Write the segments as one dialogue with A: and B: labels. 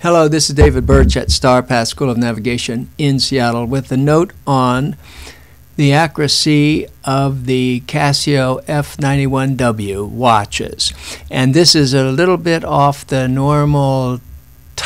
A: Hello, this is David Burch at StarPath School of Navigation in Seattle with a note on the accuracy of the Casio F91W watches. And this is a little bit off the normal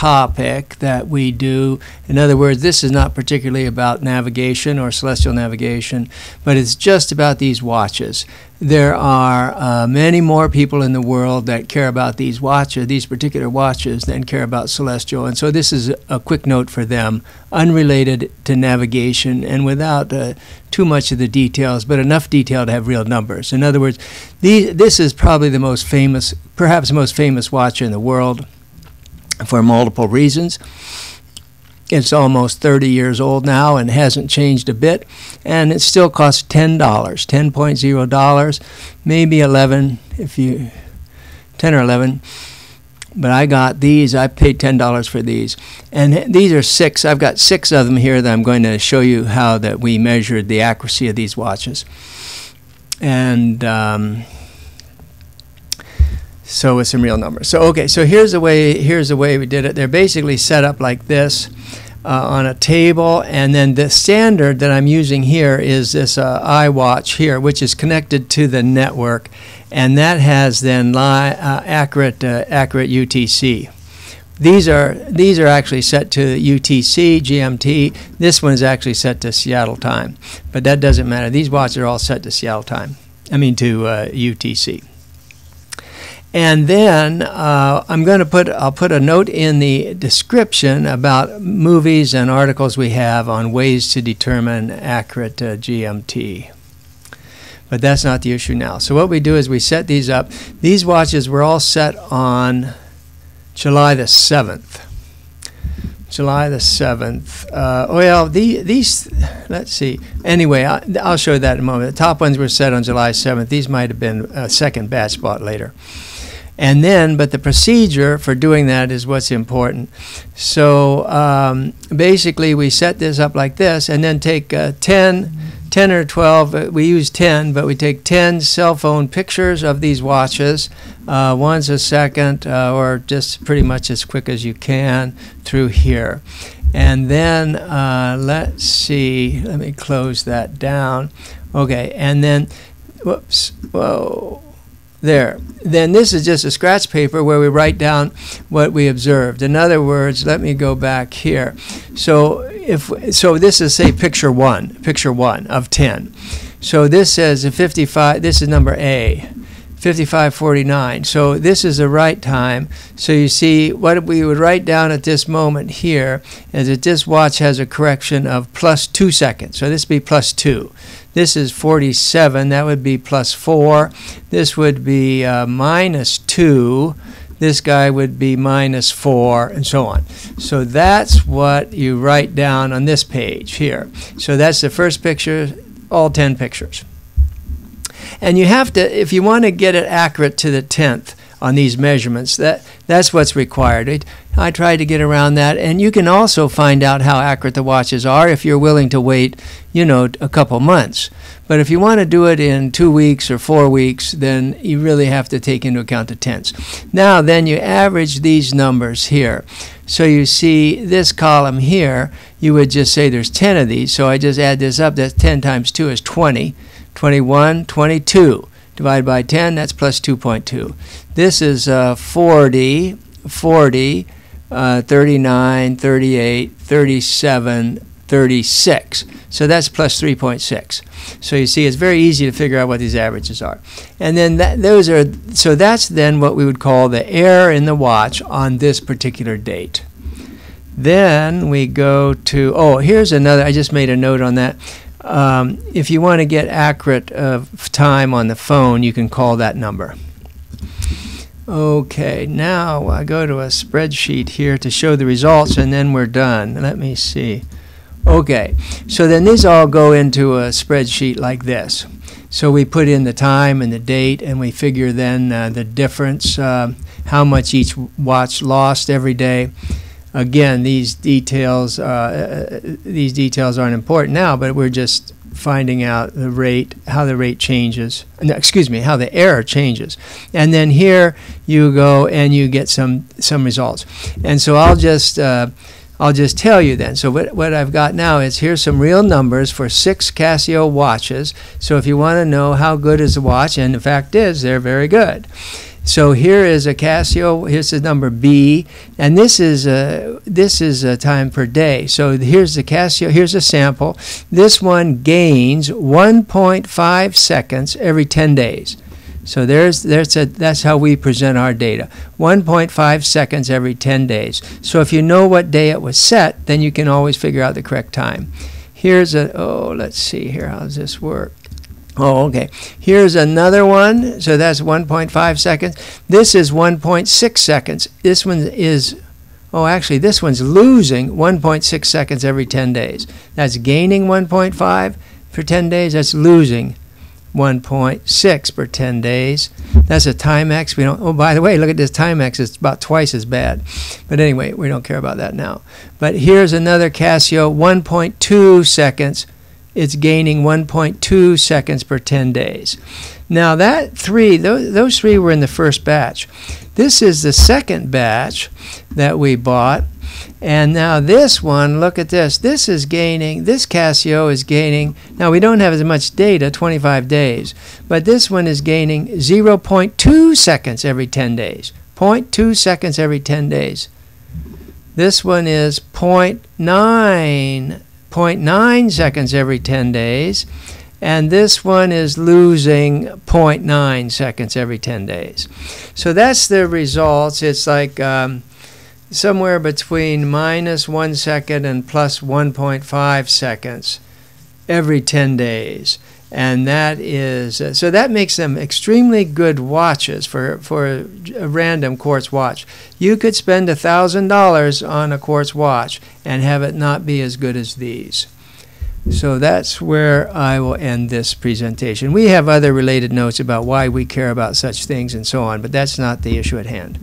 A: topic that we do. In other words, this is not particularly about navigation or celestial navigation, but it's just about these watches. There are uh, many more people in the world that care about these watches, these particular watches, than care about celestial. And so this is a quick note for them, unrelated to navigation and without uh, too much of the details, but enough detail to have real numbers. In other words, this is probably the most famous, perhaps the most famous watch in the world for multiple reasons. It's almost 30 years old now and hasn't changed a bit, and it still costs $10, $10.0, maybe 11 if you 10 or 11. But I got these, I paid $10 for these. And these are six, I've got six of them here that I'm going to show you how that we measured the accuracy of these watches. And um, so with some real numbers. So okay, so here's the way here's the way we did it. They're basically set up like this uh, on a table, and then the standard that I'm using here is this uh, iWatch here, which is connected to the network, and that has then li- uh, accurate uh, accurate UTC. These are these are actually set to UTC GMT. This one is actually set to Seattle time, but that doesn't matter. These watches are all set to Seattle time. I mean to UTC. Uh, and then uh, I'm going to put I'll put a note in the description about movies and articles we have on ways to determine accurate uh, GMT. But that's not the issue now. So what we do is we set these up. These watches were all set on July the 7th. July the 7th. Uh, well, the, these, let's see. Anyway, I, will show you that in a moment. The top ones were set on July 7th. These might have been a second batch bought later. And then, but the procedure for doing that is what's important. So um, basically, we set this up like this, and then take uh, 10, 10 or 12, uh, we use 10, but we take 10 cell phone pictures of these watches, uh, once a second, uh, or just pretty much as quick as you can through here. And then, uh, let's see, let me close that down. Okay, and then, whoops, whoa there. Then this is just a scratch paper where we write down what we observed. In other words, let me go back here. So if so, this is say picture one, picture one of ten. So this says a 55. This is number A. 5549. So this is the right time. So you see what we would write down at this moment here is that this watch has a correction of plus two seconds. So this would be plus two. This is 47. That would be plus 4. This would be uh, minus 2. This guy would be minus 4, and so on. So that's what you write down on this page here. So that's the first picture, all 10 pictures. And you have to, if you want to get it accurate to the 10th, on these measurements. That that's what's required. It, I tried to get around that, and you can also find out how accurate the watches are if you're willing to wait, you know, a couple months. But if you want to do it in two weeks or four weeks, then you really have to take into account the tenths. Now, then you average these numbers here. So you see this column here, you would just say there's 10 of these. So I just add this up. That's 10 times 2 is 20, 21, 22 divided by 10, that's plus 2.2. This is uh, 40, 40, uh, 39, 38, 37, 36. So that's plus 3.6. So you see, it's very easy to figure out what these averages are. And then that, those are, so that's then what we would call the error in the watch on this particular date. Then we go to, oh, here's another, I just made a note on that. Um, if you want to get accurate uh, time on the phone, you can call that number. Okay, now I go to a spreadsheet here to show the results and then we're done. Let me see. Okay, so then these all go into a spreadsheet like this. So we put in the time and the date and we figure then uh, the difference, uh, how much each watch lost every day again, these details uh, uh, these details aren't important now, but we're just finding out the rate, how the rate changes. No, excuse me, how the error changes. And then here you go and you get some some results. And so I'll just uh, I'll just tell you then. So what, what I've got now is here's some real numbers for six Casio watches. So if you want to know how good is the watch, and the fact is they're very good. So here is a Casio. Here's the number B, and this is a this is a time per day. So here's the Casio. Here's a sample. This one gains 1.5 seconds every 10 days. So there's there's a, that's how we present our data. 1.5 seconds every 10 days. So if you know what day it was set, then you can always figure out the correct time. Here's a oh let's see here how does this work. Oh, okay. Here's another one. So that's 1.5 seconds. This is 1.6 seconds. This one is, oh, actually, this one's losing 1.6 seconds every 10 days. That's gaining 1.5 for 10 days. That's losing 1.6 per 10 days. That's a Timex. We don't. Oh, by the way, look at this Timex. It's about twice as bad. But anyway, we don't care about that now. But here's another Casio. 1.2 seconds it's gaining 1.2 seconds per 10 days. Now that three, those, those three were in the first batch. This is the second batch that we bought. And now this one, look at this. This is gaining, this Casio is gaining, now we don't have as much data, 25 days, but this one is gaining 0.2 seconds every 10 days. 0.2 seconds every 10 days. This one is 0.9 0.9 seconds every 10 days, and this one is losing 0.9 seconds every 10 days. So that's the results. It's like um, somewhere between minus 1 second and plus 1.5 seconds every 10 days and that is uh, so that makes them extremely good watches for for a, a random quartz watch. You could spend a thousand dollars on a quartz watch and have it not be as good as these. So that's where I will end this presentation. We have other related notes about why we care about such things and so on, but that's not the issue at hand.